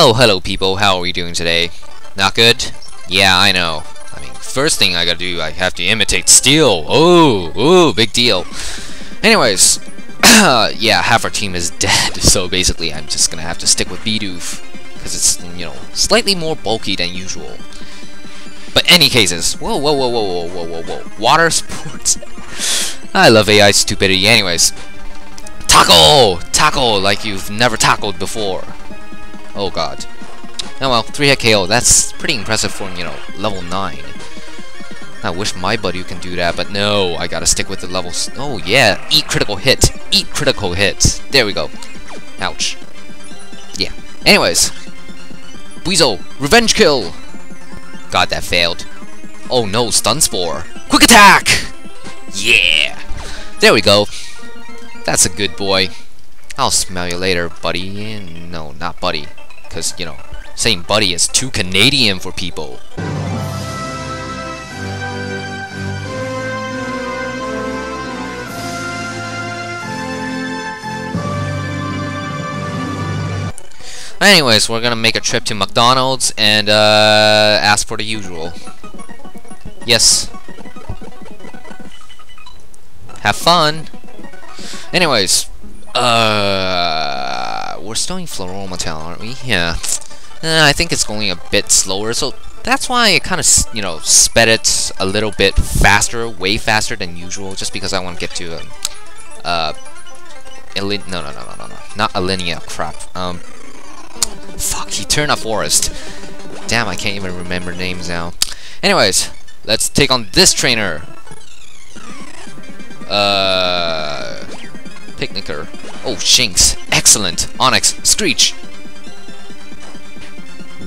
Oh, hello people, how are we doing today? Not good? Yeah, I know. I mean, first thing I gotta do, I have to imitate Steel. Oh, oh, big deal. Anyways, yeah, half our team is dead, so basically I'm just gonna have to stick with Bidoof. Because it's, you know, slightly more bulky than usual. But any cases, whoa, whoa, whoa, whoa, whoa, whoa, whoa, whoa, water sports. I love AI stupidity. Anyways, tackle, tackle like you've never tackled before. Oh god. Oh well, 3 hit KO. That's pretty impressive for you know level 9. I wish my buddy can do that, but no, I gotta stick with the levels. Oh yeah, eat critical hit, eat critical hits. There we go. Ouch. Yeah. Anyways, Weasel, revenge kill. God, that failed. Oh no, stun spore. Quick attack! Yeah! There we go. That's a good boy. I'll smell you later, buddy. No, not buddy. Because, you know, saying buddy is too Canadian for people. Anyways, we're gonna make a trip to McDonald's and uh, ask for the usual. Yes. Have fun. Anyways, uh, we're still in Floaroma Town, aren't we? Yeah. Uh, I think it's going a bit slower, so that's why I kind of, you know, sped it a little bit faster, way faster than usual, just because I want to get to, um, uh, Elin no, no, no, no, no, no, not Ellinia, crap, um, Fuck, Eterna Forest. Damn, I can't even remember names now. Anyways, let's take on this trainer. Uh, Picnicker. Oh, Shinx. Excellent. Onix, Screech.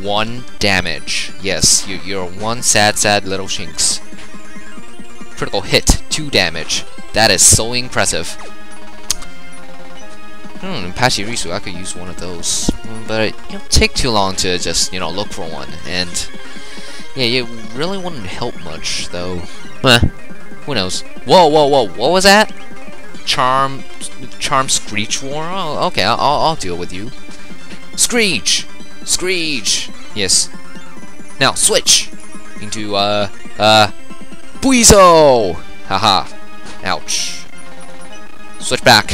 One damage. Yes, you, you're one sad, sad little Shinx. Critical hit. Two damage. That is so impressive. Hmm, Pachirisu, I could use one of those. But it'll take too long to just, you know, look for one. And, yeah, it really wouldn't help much, though. Eh, who knows? Whoa, whoa, whoa, what was that? Charm, Charm Screech War? Oh, okay, I'll, I'll deal with you. Screech! Screech! Yes. Now, switch! Into, uh, uh, Buizel! Haha. Ouch. Switch back.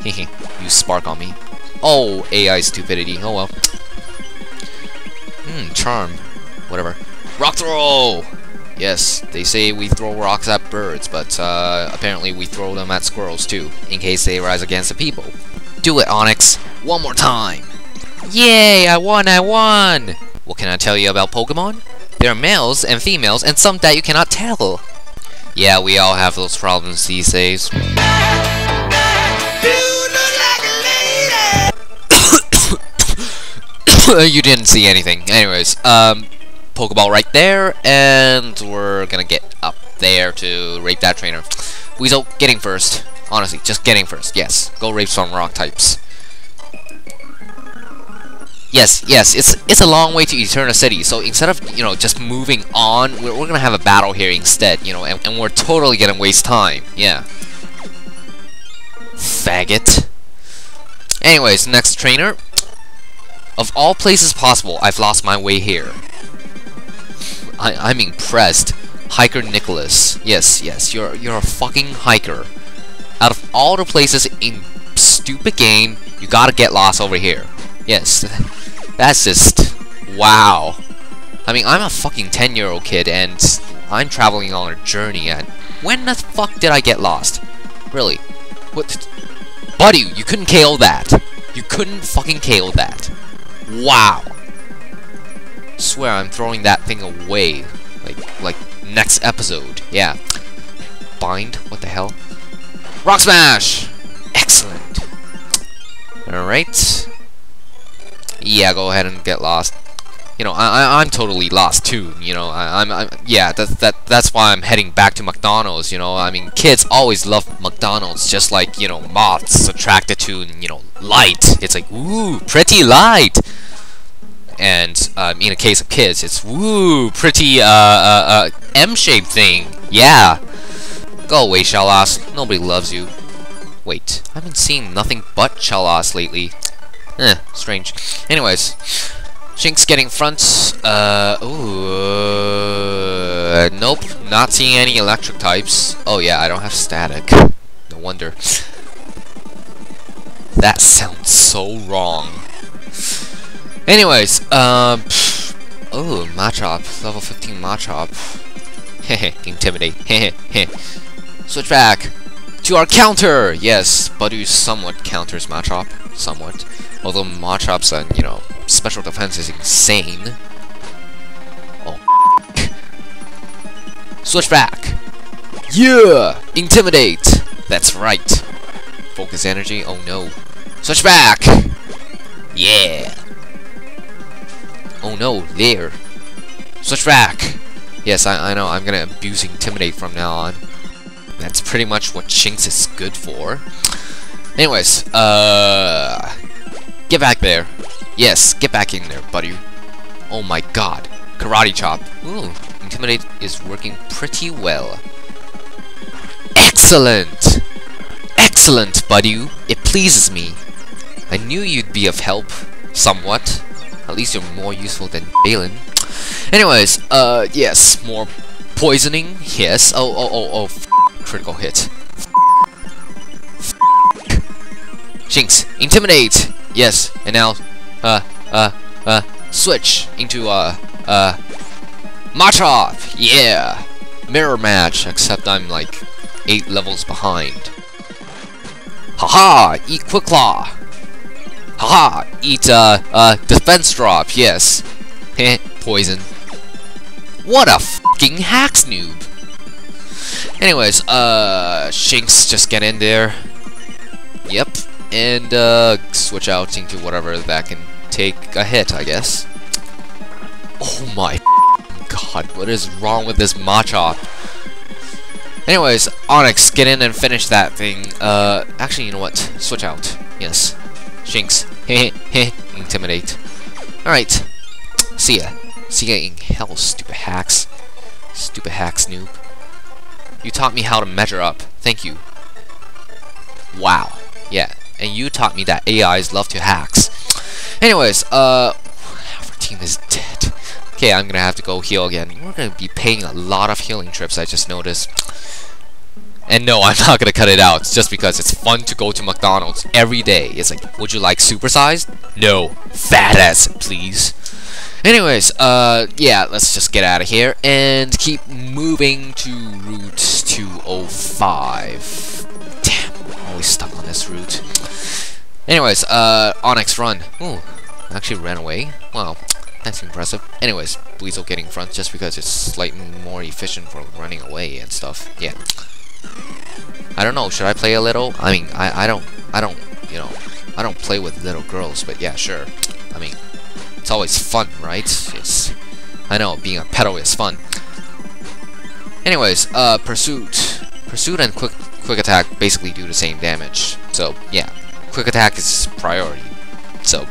Hehe, you Spark on me. Oh, AI stupidity. Oh well. Hmm, Charm. Whatever. Rock throw! Yes, they say we throw rocks at birds, but uh, apparently we throw them at squirrels too, in case they rise against the people. Do it, Onix! One more time! Yay! I won! I won! What can I tell you about Pokemon? There are males and females, and some that you cannot tell. Yeah, we all have those problems these days. you didn't see anything. Anyways, um, Pokeball right there, and we're gonna get up there to rape that trainer. Weasel, getting first. Honestly, just getting first. Yes, go rape some rock types. Yes, yes, it's it's a long way to Eterna City, so instead of, you know, just moving on, we're, we're gonna have a battle here instead, you know, and, and we're totally gonna waste time, yeah. Faggot. Anyways, next trainer. Of all places possible, I've lost my way here. I, I'm impressed. Hiker Nicholas. Yes, yes, you're you're a fucking hiker. Out of all the places in stupid game, you gotta get lost over here. Yes, that's just wow. I mean, I'm a fucking 10-year-old kid, and I'm traveling on a journey, and when the fuck did I get lost? Really? What? Buddy, you couldn't KO that. You couldn't fucking KO that. Wow. Swear I'm throwing that thing away. Like, like, next episode. Yeah. Bind? What the hell? Rock Smash! Excellent. Alright. Yeah, go ahead and get lost. You know, I, I, am totally lost too. You know, I, I'm, I'm, yeah, that, that, that's why I'm heading back to McDonald's. You know, I mean, kids always love McDonald's, just like you know, moths attracted to you know, light. It's like, ooh, pretty light. And um, in a case of kids, it's woo, pretty uh, uh, uh, M-shaped thing. Yeah. Go away, Shellos. Nobody loves you. Wait, I've been seeing nothing but Shellos lately. Eh, strange. Anyways, Shinx getting front. Uh, ooh, uh, nope, not seeing any electric types. Oh yeah, I don't have static. No wonder. That sounds so wrong. Anyways, um, oh, Machop, level 15 Machop. Hehe, intimidate. Hehe, Switch back to our counter. Yes, Budew somewhat counters Machop, somewhat. Although Machop's, uh, you know, special defense is insane. Oh, Switch back. Yeah! Intimidate! That's right. Focus energy? Oh no. Switch back! Yeah! Oh no, there. Switch back! Yes, I, I know, I'm gonna abuse Intimidate from now on. That's pretty much what Shinx is good for. Anyways, uh... Get back there. Yes, get back in there, buddy. Oh my god. Karate Chop. Ooh, Intimidate is working pretty well. Excellent! Excellent, buddy. It pleases me. I knew you'd be of help, somewhat. At least you're more useful than Balin. Anyways, uh, yes, more poisoning, yes. Oh, oh, oh, oh, critical hit. Shinx, intimidate, yes. And now, uh, uh, uh, switch into, uh, uh, Machop, yeah. Mirror match, except I'm like eight levels behind. Haha, eat Quick Haha! Eat, uh, uh, defense drop, yes. Heh, poison. What a fucking hacks noob! Anyways, uh, Shinx, just get in there. Yep. And, uh, switch out into whatever that can take a hit, I guess. Oh my god, what is wrong with this Machop? Anyways, Onix, get in and finish that thing. Uh, actually, you know what? Switch out. Yes. Heh. Intimidate. Alright. See ya. See ya in hell, stupid hacks. Stupid hacks, noob. You taught me how to measure up. Thank you. Wow. Yeah. And you taught me that AIs love to hacks. Anyways, uh... Our team is dead. Okay, I'm gonna have to go heal again. We're gonna be paying a lot of healing trips, I just noticed. And no, I'm not gonna cut it out just because it's fun to go to McDonald's every day. It's like, would you like supersized? No, fat ass, please. Anyways, uh, yeah, let's just get out of here and keep moving to Route 205. Damn, I'm always stuck on this route. Anyways, uh, Onix run. Ooh, actually ran away. Wow, that's impressive. Anyways, Weasel getting in front just because it's slightly more efficient for running away and stuff. Yeah. I don't know, should I play a little? I mean, I, I don't, I don't, you know, I don't play with little girls, but yeah, sure. I mean, it's always fun, right? I know, being a pedo is fun. Anyways, uh, Pursuit. Pursuit and Quick, quick Attack basically do the same damage. So, yeah, Quick Attack is priority. So,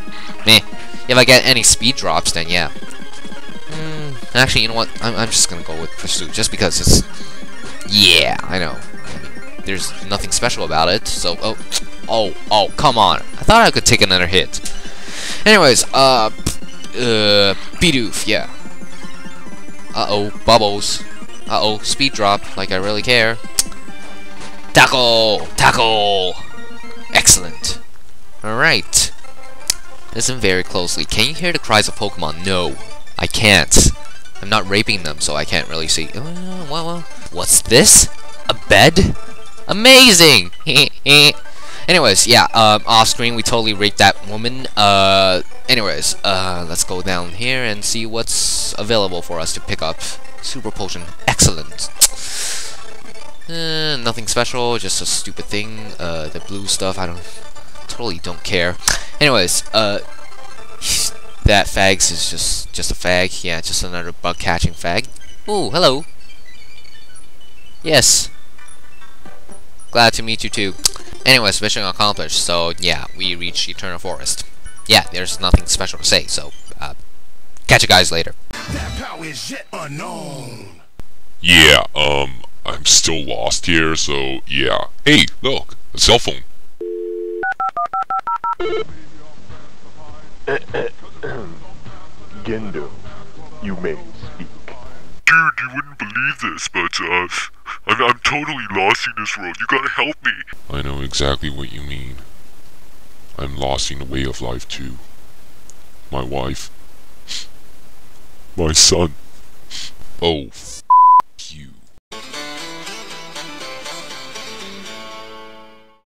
meh. If I get any speed drops, then yeah. Mm, actually, you know what? I'm, I'm just gonna go with Pursuit, just because it's yeah, I know. There's nothing special about it, so... Oh, oh, oh, come on. I thought I could take another hit. Anyways, uh... Uh... Bidoof, yeah. Uh-oh, bubbles. Uh-oh, speed drop, like I really care. Tackle! Tackle! Excellent. Alright. Listen very closely. Can you hear the cries of Pokemon? No, I can't. I'm not raping them, so I can't really see. Uh, well, well. What's this? A bed? Amazing! anyways, yeah, um, off screen we totally raped that woman. Uh, anyways, uh, let's go down here and see what's available for us to pick up. Super potion, excellent. Uh, nothing special, just a stupid thing. Uh, the blue stuff, I don't, totally don't care. Anyways, uh, that fags is just just a fag. Yeah, just another bug catching fag. Ooh, hello. Yes. Glad to meet you too. Anyways, mission accomplished. So yeah, we reached Eternal Forest. Yeah, there's nothing special to say. So uh, catch you guys later. Yeah, um, I'm still lost here. So yeah. Hey, look, a cell phone. Gendo, you may speak. Dude, you wouldn't believe this, but, uh, I'm, I'm totally lost in this world. You gotta help me. I know exactly what you mean. I'm lost in the way of life, too. My wife. My son. Oh,